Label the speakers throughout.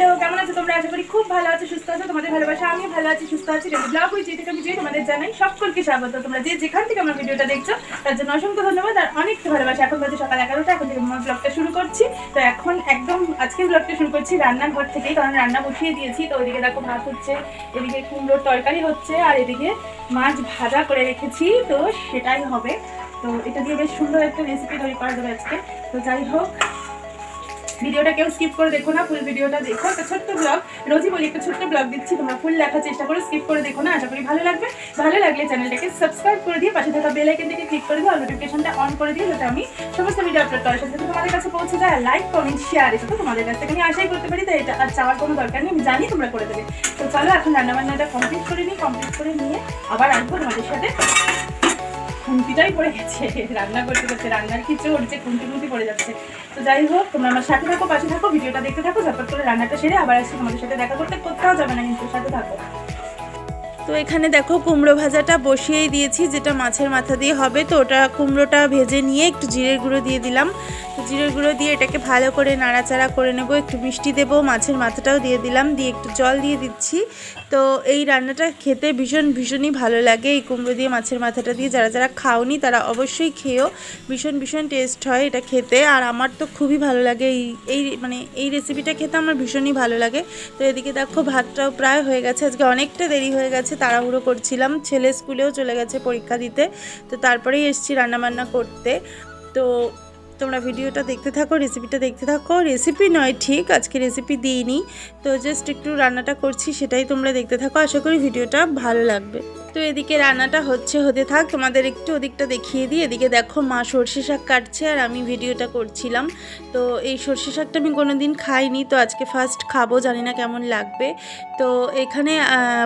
Speaker 1: Hello, কেমন আছো তোমরা? আশা করি খুব ভালো আছো, সুস্থ আছো, তোমাদের ভালোবাসা আমি ভালো আছি, সুস্থ আছি। ব্লগ হয়েছি থেকে আমি তোমাদের জানাই, সকলকে স্বাগত। তোমরা যে যেখান থেকে আমার ভিডিওটা দেখছ, তার জন্য অসংখ্য ধন্যবাদ আর অনেক ভালোবাসা। এখন বাজে সকাল এগারোটা, এখন থেকে আমার ব্লগটা শুরু করছি। তো এখন একদম আজকের ব্লগটা শুরু করছি রান্নাঘর থেকেই, কারণ রান্না বসিয়ে দিয়েছি। তো ওইদিকে দেখো ভাত হচ্ছে, এদিকে কুমড়োর তরকারি হচ্ছে, আর এদিকে মাছ ভাজা করে রেখেছি। তো সেটাই হবে। তো এটা দিয়ে বেশ সুন্দর একটা রেসিপি তৈরি করা যাবে আজকে। তো যাই হোক ভিডিওটা কেউ স্কিপ করে দেখো না ফুল ভিডিওটা দেখো। একটা ছোট্ট ব্লগ রোজই বলি একটা ছোট্ট ব্লগ দিচ্ছি, তোমরা ফুল দেখার চেষ্টা করো স্কিপ করে দেখো না, আশা করি ভালো লাগবে। ভালো লাগলে চ্যানেলটাকে সাবস্ক্রাইব করে দিয়ে পাশে থাকা বেল আইকনটাকে ক্লিক করে দিয়ে নোটিফিকেশনটা অন করে দিয়ে, যাতে আমি সমস্ত ভিডিও আপলোড করার সাথে তোমাদের কাছে পৌঁছে যায়। লাইক কমেন্ট শেয়ার এসে তোমাদের কাছ থেকে আমি আশাই করতে পারি, তাই এটা আর চাওয়ার কোনো দরকার নেই, আমি জানি তোমরা করে দেবে। তো চলো এখন রান্নাবান্নাটা কমপ্লিট করে নিই কমপ্লিট করে নিয়ে আবার আসব তোমাদের সাথে। খুন্তিটাই পড়ে গেছে। রান্না করতে করতে রান্নার কিছু যে খুন্তি খুন্তি পড়ে যাচ্ছে। তো যাই হোক, তোমরা আমার সাথে থাকো, পাশে থাকো, ভিডিওটা দেখতে থাকো, ঝটপট করে রান্নাটা সেরে আবার আসছি তোমাদের সাথে দেখা করতে কোথাও যাবে না, কিন্তু সাথে থাকো। তো এখানে দেখো কুমড়ো ভাজাটা বসিয়েই দিয়েছি, যেটা মাছের মাথা দিয়ে হবে। তো ওটা কুমড়োটা ভেজে নিয়ে একটু জিরের গুঁড়ো দিয়ে দিলাম। জিরের গুঁড়ো দিয়ে এটাকে ভালো করে নাড়াচাড়া করে নেব। একটু মিষ্টি দেবো, মাছের মাথাটাও দিয়ে দিলাম, দিয়ে একটু জল দিয়ে দিচ্ছি। তো এই রান্নাটা খেতে ভীষণ ভীষণই ভালো লাগে। এই কুমড়ো দিয়ে, মাছের মাথাটা দিয়ে যারা যারা খাওনি তারা অবশ্যই খেয়েও ভীষণ ভীষণ টেস্ট হয় এটা খেতে। আর আমার তো খুবই ভালো লাগে এই এই মানে এই রেসিপিটা খেতে আমার ভীষণই ভালো লাগে। তো এদিকে দেখো ভাতটাও প্রায় হয়ে গেছে। আজকে অনেকটা দেরি হয়ে গেছে, তাড়াহুড়ো করছিলাম। ছেলে স্কুলেও চলে গেছে পরীক্ষা দিতে। তো তারপরেই এসছি রান্নাবান্না করতে। তো তোমরা ভিডিওটা দেখতে থাকো রেসিপিটা দেখতে থাকো। রেসিপি নয়, ঠিক, আজকে রেসিপি দিইনি। তো জাস্ট একটু রান্নাটা করছি, সেটাই তোমরা দেখতে থাকো। আশা করি ভিডিওটা ভালো লাগবে। তো এদিকে রান্নাটা হচ্ছে, হতে থাক, তোমাদের একটু ওদিকটা দেখিয়ে দিই। এদিকে দেখো মা সর্ষে শাক কাটছে আর আমি ভিডিওটা করছিলাম। তো এই সর্ষে শাকটা আমি কোনো দিন খাইনি, তো আজকে ফার্স্ট খাব, জানি না কেমন লাগবে। তো এখানে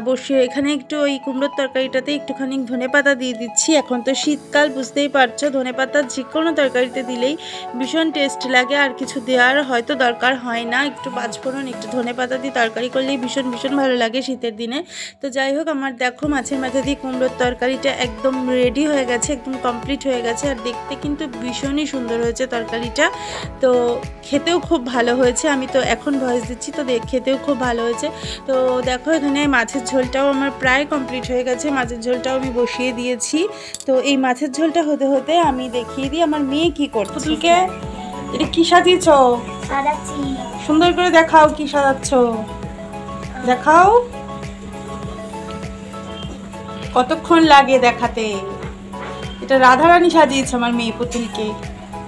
Speaker 1: বসে এখানে একটু ওই কুমড়োর তরকারিটাতে একটুখানি ধনে পাতা দিয়ে দিচ্ছি। এখন তো শীতকাল, বুঝতেই পারছ, ধনে পাতা যে কোনো তরকারিতে দিলেই ভীষণ টেস্ট লাগে, আর কিছু দেওয়ার হয়তো দরকার হয় না। একটু পাঁচফোড়ন একটু ধনে পাতা দিয়ে তরকারি করলেই ভীষণ ভীষণ ভালো লাগে শীতের দিনে। তো যাই হোক, আমার দেখো মাছের মাথা দিয়ে কুমড়োর তরকারিটা একদম রেডি হয়ে গেছে একদম কমপ্লিট হয়ে গেছে আর দেখতে কিন্তু ভীষণই সুন্দর হয়েছে তরকারিটা। তো খেতেও খুব ভালো হয়েছে আমি তো এখন ভয়েস দিচ্ছি তো দেখ খেতেও খুব ভালো হয়েছে। তো দেখো এখানে মাছের ঝোলটাও আমার প্রায় কমপ্লিট হয়ে গেছে মাছের ঝোলটাও আমি বসিয়ে দিয়েছি। তো এই মাছের ঝোলটা হতে হতে আমি দেখিয়ে দিই আমার মেয়ে কি করছে। তুলকে এটা কি সাজিয়েছ? সুন্দর করে দেখাও কি সাজাচ্ছ। দেখাও। কতক্ষণ লাগে দেখাতে? এটা রাধারানী সাজিয়েছে আমার মেয়ে পুতুলকে।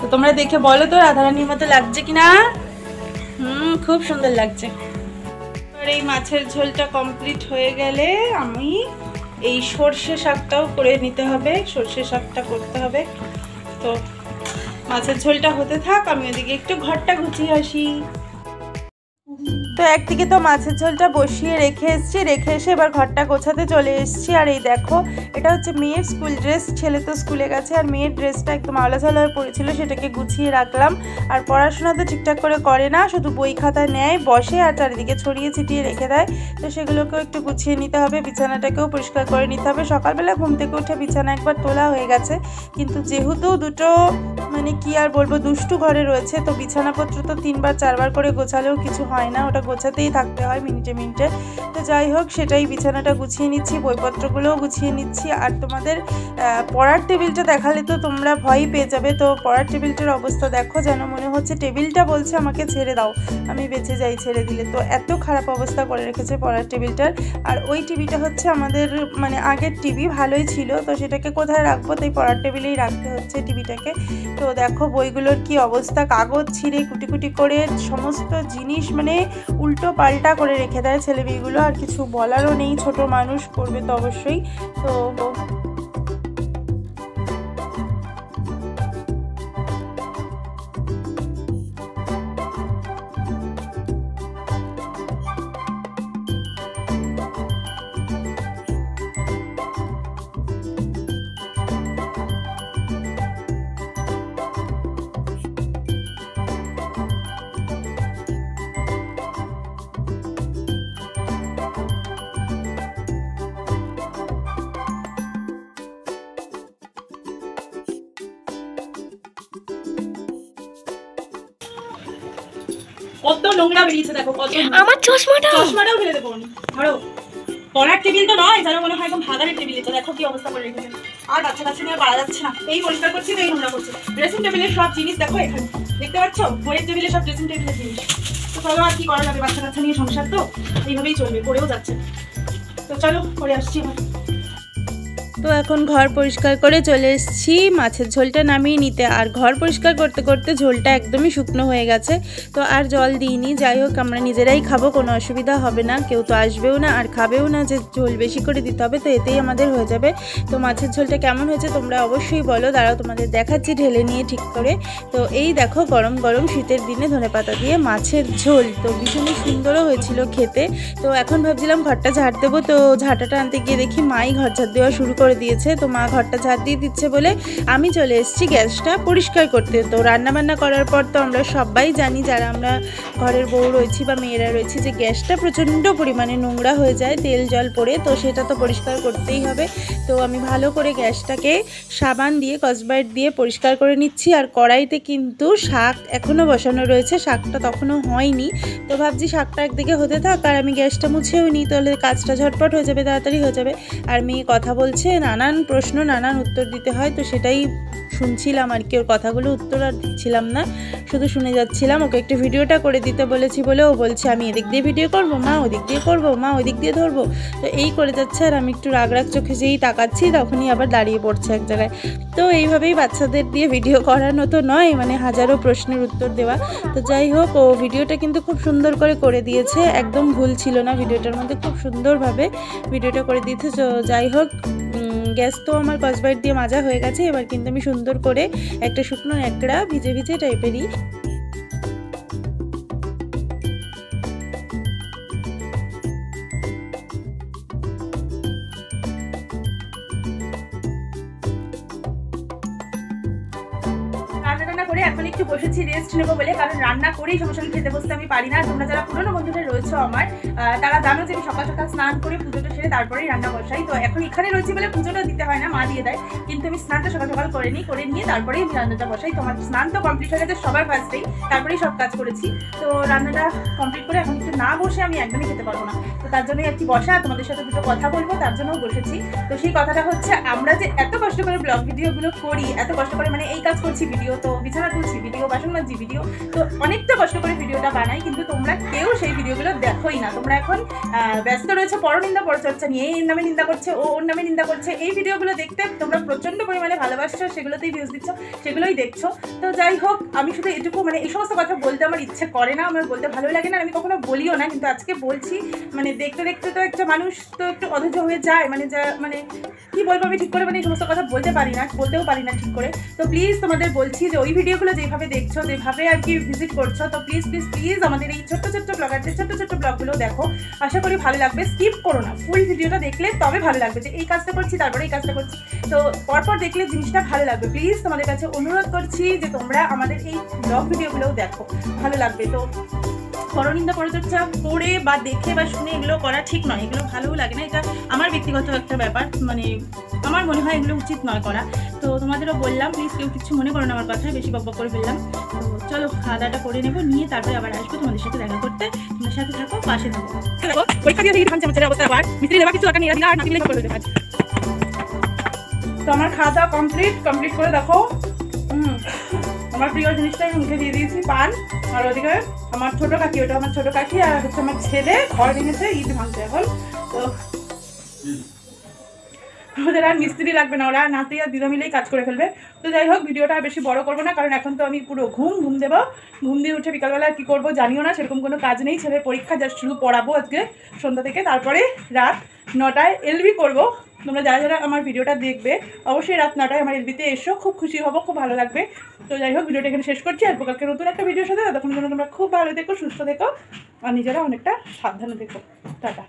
Speaker 1: তো তোমরা দেখে বলো তো রাধারানীর মতো লাগছে কি না হুম, খুব সুন্দর লাগছে। আর এই মাছের ঝোলটা কমপ্লিট হয়ে গেলে আমি এই সর্ষে শাকটাও করে নিতে হবে। সর্ষে শাকটা করতে হবে। তো মাছের ঝোলটা হতে থাক, আমি ওদিকে একটু ঘরটা গুছিয়ে আসি। তো একদিকে তো মাছের ঝোলটা বসিয়ে রেখে এসেছি, রেখে এসে এবার ঘরটা গোছাতে চলে এসেছি। আর এই দেখো, এটা হচ্ছে মেয়ের স্কুল ড্রেস ছেলে তো স্কুলে গেছে। আর মেয়ের ড্রেসটা একদম ঝালা হয়ে পড়েছিল সেটাকে গুছিয়ে রাখলাম। আর পড়াশোনা তো ঠিকঠাক করে করে না, শুধু বই খাতা নেয়, বসে আর চারিদিকে ছড়িয়ে ছিটিয়ে রেখে দেয়। তো সেগুলোকেও একটু গুছিয়ে নিতে হবে, বিছানাটাকেও পরিষ্কার করে নিতে হবে। সকালবেলা ঘুম থেকে উঠে বিছানা একবার তোলা হয়ে গেছে। কিন্তু যেহেতু দুটো মানে কি আর বলব, দুষ্টু ঘরে রয়েছে, তো বিছানাপত্র তো তিনবার, চারবার করে গোছালেও কিছু হয় না, ওটা গোছাতেই থাকতে হয় মিনিটে মিনিটে। তো যাই হোক, সেটাই বিছানাটা গুছিয়ে নিচ্ছি, বইপত্রগুলোও গুছিয়ে নিচ্ছি। আর তোমাদের পড়ার টেবিলটা দেখালে তো তোমরা ভয়ই পেয়ে যাবে। তো পড়ার টেবিলটার অবস্থা দেখো, যেন মনে হচ্ছে টেবিলটা বলছে আমাকে ছেড়ে দাও। আমি বেঁচে যাই, ছেড়ে দিলে। তো এত খারাপ অবস্থা করে রেখেছে পড়ার টেবিলটার। আর ওই টিভিটা হচ্ছে আমাদের মানে আগের টিভি ভালোই ছিল। তো সেটাকে কোথায় রাখব? তাই পড়ার টেবিলেই রাখতে হচ্ছে টিভিটাকে। তো দেখো বইগুলোর কি অবস্থা? কাগজ ছিঁড়ে কুটি কুটি করে সমস্ত জিনিস মানে উল্টো পাল্টা করে রেখে দেয় ছেলে মেয়েগুলো আর কিছু বলারও নেই, ছোট মানুষ করবে তো অবশ্যই। তো
Speaker 2: কত নোংরা বেরিয়েছে দেখো কত
Speaker 3: আমার চশমাটা।
Speaker 2: চশমাটাও ফেলে দেবো। ধরো পড়ার টেবিল তো নয় যেন মনে হয় একদম ভাগারের টেবিল এটা। দেখো কি অবস্থা করে রেখেছে। আর বাচ্চা কাচ্চা নিয়ে পারা যাচ্ছে না। এই পরিষ্কার করছি তো এই নোংরা করছি। ড্রেসিং টেবিলের সব জিনিস দেখো এখানে। দেখতে পাচ্ছ? বইয়ের টেবিলে সব ড্রেসিং টেবিলের জিনিস। তো চলো আর কি করা যাবে? বাচ্চা কাচ্চা নিয়ে সংসার তো? এইভাবেই চলবে করেও যাচ্ছে। তো চলো করে আসছি আমার
Speaker 1: তো এখন ঘর পরিষ্কার করে চলে এসেছি। মাছের ঝোলটা নামিয়ে নিতে। আর ঘর পরিষ্কার করতে করতে ঝোলটা একদমই শুকনো হয়ে গেছে। তো আর জল দিইনি। যাই হোক, আমরা নিজেরাই খাব, কোনো অসুবিধা হবে না। কেউ তো আসবেও না, আর খাবেও না যে ঝোল বেশি করে দিতে হবে, তো এতেই আমাদের হয়ে যাবে। তো মাছের ঝোলটা কেমন হয়েছে তোমরা অবশ্যই বলো। দাঁড়াও, তোমাদের দেখাচ্ছি ঢেলে নিয়ে ঠিক করে। তো এই দেখো, গরম গরম শীতের দিনে ধনেপাতা দিয়ে মাছের ঝোল। তো ভীষণই সুন্দরও হয়েছিল খেতে। তো এখন ভাবছিলাম ঘরটা ঝাড় দেবো। তো ঝাঁটাটা আনতে গিয়ে দেখি মাই ঘর ঝাড় দেওয়া শুরু করে দিয়েছে, তো মা ঘরটা ঝাড় দিয়ে দিচ্ছে বলে আমি চলে এসেছি গ্যাসটা পরিষ্কার করতে। তো রান্নাবান্না করার পর তো আমরা সবাই জানি যারা আমরা ঘরের বউ রয়েছি বা মেয়েরা রয়েছি যে গ্যাসটা প্রচণ্ড পরিমাণে নোংরা হয়ে যায়, তেল জল পড়ে, তো সেটা তো পরিষ্কার করতেই হবে। তো আমি ভালো করে গ্যাসটাকে সাবান দিয়ে, কসবাইট দিয়ে পরিষ্কার করে নিচ্ছি। আর কড়াইতে কিন্তু শাক এখনও বসানো রয়েছে, শাকটা তখনও হয়নি। তো ভাবছি শাকটা একদিকে হতে থাক আর আমি গ্যাসটা মুছেও নিই তাহলে কাজটা ঝটপট হয়ে যাবে, তাড়াতাড়ি হয়ে যাবে। আর মেয়ে কথা বলছে নানান প্রশ্ন, নানান উত্তর দিতে হয়, তো সেটাই শুনছিলাম আর কি। ওর কথাগুলো উত্তর আর দিচ্ছিলাম না, শুধু শুনে যাচ্ছিলাম, ওকে একটু ভিডিওটা করে দিতে বলেছি বলে ও বলছে, আমি এদিক দিয়ে ভিডিও করব, মা ওদিক দিয়ে করব, মা ওদিক দিয়ে ধরবো। তো এই করে যাচ্ছে আর আমি একটু রাগ রাগ চোখে যেই তাকাচ্ছি, তখনই আবার দাঁড়িয়ে পড়ছে এক জায়গায়। তো এইভাবেই বাচ্চাদের দিয়ে ভিডিও করানো তো নয় মানে হাজারো প্রশ্নের উত্তর দেওয়া। তো যাই হোক, ও ভিডিওটা কিন্তু খুব সুন্দর করে করে দিয়েছে, একদম ভুল ছিল না ভিডিওটার মধ্যে, খুব সুন্দরভাবে ভিডিওটা করে দিয়েছে। যাই হোক গ্যাস তো আমার কসবাইট দিয়ে মাজা হয়ে গেছে, এবার কিন্তু আমি সুন্দর করে একটা শুকনো ন্যাকড়া ভিজে ভিজে টাইপেরই
Speaker 2: করে এখন একটু বসেছি রেস্ট নেব বলে। কারণ রান্না করেই সঙ্গে সঙ্গে খেতে বসতে আমি পারি না। তোমরা যারা পুরোনো বন্ধুরা রয়েছো আমার তারা জানো যে আমি সকাল সকাল স্নান করে পুজোটা সেরে তারপরেই রান্না বসাই। তো এখন এখানে রয়েছে বলে পুজোটা দিতে হয় না, মা দিয়ে দেয়। কিন্তু আমি স্নানটা সকাল সকাল করে নিই, করে নিয়ে তারপরেই আমি রান্নাটা বসাই। তোমার স্নান তো কমপ্লিট হয়ে গেছে, সবার ফার্স্টেই তারপরেই সব কাজ করেছি। তো রান্নাটা কমপ্লিট করে এখন একটু না বসে আমি একদমই খেতে পারব না। তো তার জন্যই আর কি বসা, তোমাদের সাথে দুটো কথা বলব, তার জন্যও বসেছি। তো সেই কথাটা হচ্ছে, আমরা যে এত কষ্ট করে ব্লগ ভিডিওগুলো করি, এত কষ্ট করে মানে এই কাজ করছি ভিডিও তো, বিছানা তুলছি ভিডিও বাসন মাজছি ভিডিও তো অনেকটা কষ্ট করে ভিডিওটা বানাই, কিন্তু তোমরা কেউ সেই ভিডিওগুলো দেখোই না। তোমরা এখন ব্যস্ত রয়েছে, পরনিন্দা পরচর্চা নিয়ে এই নামে নিন্দা করছে, ও ওর নামে নিন্দা করছে। এই ভিডিওগুলো দেখতে তোমরা প্রচণ্ড পরিমাণে ভালোবাসছো, সেগুলোতেই ভিউজ দিচ্ছ, সেগুলোই দেখছ। তো যাই হোক, আমি শুধু এটুকু মানে এই সমস্ত কথা বলতে আমার ইচ্ছে করে না, আমার বলতে ভালো লাগে না আমি কখনো বলিও না, কিন্তু আজকে বলছি মানে দেখতে দেখতে তো একটা মানুষ তো একটু অধৈর্য হয়ে যায় মানে যা মানে কি বলব আমি ঠিক করে মানে এই সমস্ত কথা বলতে পারি না, বলতেও পারি না ঠিক করে। তো প্লিজ তোমাদের বলছি যে ওই ভিডিওগুলো যেভাবে দেখছ, যেভাবে আর কি ভিজিট করছ, তো প্লিজ প্লিজ প্লিজ আমাদের এই ছোট্ট ছোট্ট ব্লগারদের ছোট্ট ছোট্ট ব্লগগুলো দেখো। আশা করি ভালো লাগবে। স্কিপ করো না। ফুল ভিডিওটা দেখলে তবে ভালো লাগবে যে এই কাজটা করছি, তারপরে এই কাজটা করছি। তো পরপর দেখলে জিনিসটা ভালো লাগবে। প্লিজ তোমাদের কাছে অনুরোধ করছি যে তোমরা আমাদের এই ব্লগ ভিডিওগুলোও দেখো। ভালো লাগবে। তো পরনিন্দা পরচর্চা করে বা দেখে বা শুনে এগুলো করা ঠিক নয়। এগুলো ভালোও লাগে না। এটা আমার ব্যক্তিগত একটা ব্যাপার। মানে আমার মনে হয় এগুলো উচিত নয় করা। তো তোমাদেরও বললাম প্লিজ কেউ কিছু মনে করো না আমার কথায়। বেশি বকবক করে ফেললাম তো চলো খাওয়া দাওয়াটা করে নেব। নিয়ে তারপরে আবার আসব তোমাদের সাথে দেখা করতে। তোমার সাথে থাকো পাশে থাকো। পরীক্ষা দিয়ে দেখি ভাঙছে আমাদের অবস্থা আবার। মিস্ত্রি দেওয়া কিছু দরকার নেই আর না দিলে করে দেবে তো আমার খাওয়া দাওয়া কমপ্লিট কমপ্লিট করে দেখো। হুম। আমার প্রিয় জিনিসটা আমি মুখে দিয়ে দিয়েছি, পান। আর ওদিকে আমার ছোট কাকি, ওটা আমার ছোট কাকি, আর হচ্ছে আমার ছেলে, ঘর ভেঙেছে, ইট ভাঙছে এখন। তো ওদের আর মিস্ত্রি লাগবে না, ওরা নাতি আর দিদা মিলেই কাজ করে ফেলবে। তো যাই হোক, ভিডিওটা বেশি বড় করব না, কারণ এখন তো আমি পুরো ঘুম ঘুম দেবো। ঘুম দিয়ে উঠে বিকালবেলা কি করব জানিও না, সেরকম কোনো কাজ নেই। ছেলের পরীক্ষা জাস্ট শুধু পড়াবো আজকে সন্ধ্যা থেকে। তারপরে রাত নটায় এলবি করব। তোমরা যারা যারা আমার ভিডিওটা দেখবে, অবশ্যই রাত নটায় আমার এলবিতে এসো, খুব খুশি হব, খুব ভালো লাগবে। তো যাই হোক, ভিডিওটা এখানে শেষ করছি, আর কালকে নতুন একটা ভিডিওর সাথে তখন জন্য তোমরা খুব ভালো দেখো সুস্থ দেখো আর নিজেরা অনেকটা সাবধানে দেখো টাটা।